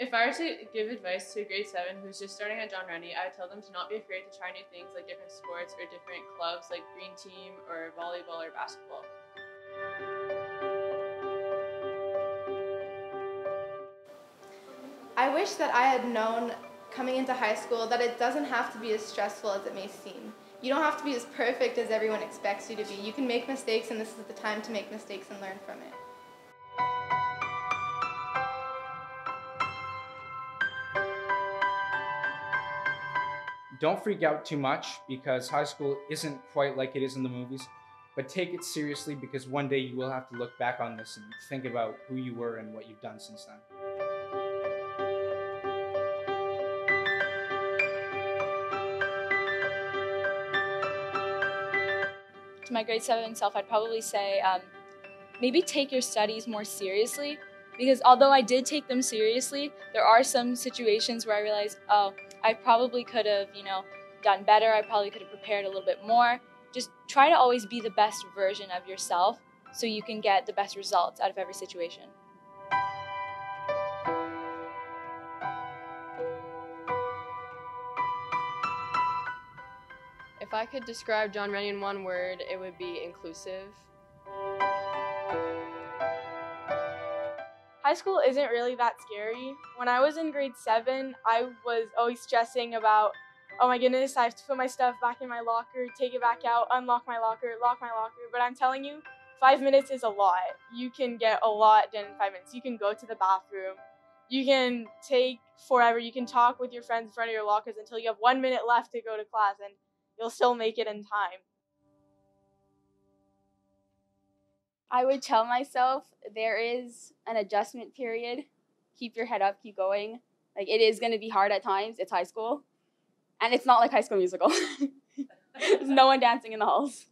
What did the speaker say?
If I were to give advice to a grade seven who's just starting at John Rennie, I would tell them to not be afraid to try new things like different sports or different clubs like green team or volleyball or basketball. I wish that I had known coming into high school that it doesn't have to be as stressful as it may seem. You don't have to be as perfect as everyone expects you to be. You can make mistakes, and this is the time to make mistakes and learn from it. Don't freak out too much because high school isn't quite like it is in the movies, but take it seriously because one day you will have to look back on this and think about who you were and what you've done since then. to my grade seven self, I'd probably say um, maybe take your studies more seriously. Because although I did take them seriously, there are some situations where I realized, oh, I probably could have, you know, done better. I probably could have prepared a little bit more. Just try to always be the best version of yourself so you can get the best results out of every situation. If I could describe John Rennie in one word, it would be inclusive. High school isn't really that scary. When I was in grade seven, I was always stressing about, oh my goodness, I have to put my stuff back in my locker, take it back out, unlock my locker, lock my locker. But I'm telling you, five minutes is a lot. You can get a lot done in five minutes. You can go to the bathroom. You can take forever. You can talk with your friends in front of your lockers until you have one minute left to go to class, and you'll still make it in time. I would tell myself there is an adjustment period. Keep your head up, keep going. Like it is going to be hard at times. It's high school. And it's not like high school musical. There's no one dancing in the halls.